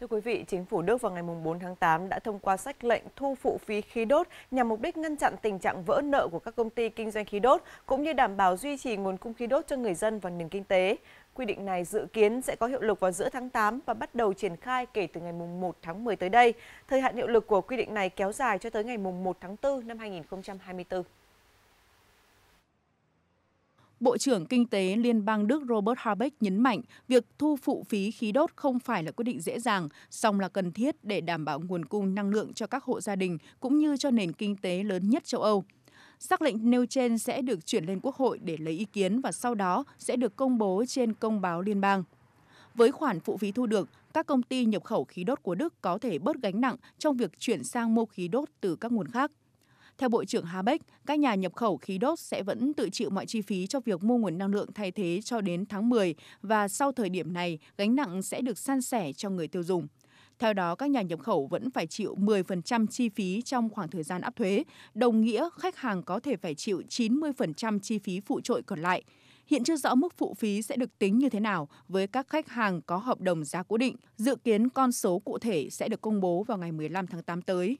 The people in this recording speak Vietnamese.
Thưa quý vị, chính phủ Đức vào ngày 4 tháng 8 đã thông qua sách lệnh thu phụ phí khí đốt nhằm mục đích ngăn chặn tình trạng vỡ nợ của các công ty kinh doanh khí đốt cũng như đảm bảo duy trì nguồn cung khí đốt cho người dân và nền kinh tế. Quy định này dự kiến sẽ có hiệu lực vào giữa tháng 8 và bắt đầu triển khai kể từ ngày 1 tháng 10 tới đây. Thời hạn hiệu lực của quy định này kéo dài cho tới ngày 1 tháng 4 năm 2024. Bộ trưởng Kinh tế Liên bang Đức Robert Habeck nhấn mạnh việc thu phụ phí khí đốt không phải là quyết định dễ dàng, song là cần thiết để đảm bảo nguồn cung năng lượng cho các hộ gia đình cũng như cho nền kinh tế lớn nhất châu Âu. Sắc lệnh nêu trên sẽ được chuyển lên Quốc hội để lấy ý kiến và sau đó sẽ được công bố trên công báo liên bang. Với khoản phụ phí thu được, các công ty nhập khẩu khí đốt của Đức có thể bớt gánh nặng trong việc chuyển sang mua khí đốt từ các nguồn khác. Theo Bộ trưởng Habeck, các nhà nhập khẩu khí đốt sẽ vẫn tự chịu mọi chi phí cho việc mua nguồn năng lượng thay thế cho đến tháng 10 và sau thời điểm này, gánh nặng sẽ được san sẻ cho người tiêu dùng. Theo đó, các nhà nhập khẩu vẫn phải chịu 10% chi phí trong khoảng thời gian áp thuế, đồng nghĩa khách hàng có thể phải chịu 90% chi phí phụ trội còn lại. Hiện chưa rõ mức phụ phí sẽ được tính như thế nào với các khách hàng có hợp đồng giá cố định. Dự kiến con số cụ thể sẽ được công bố vào ngày 15 tháng 8 tới.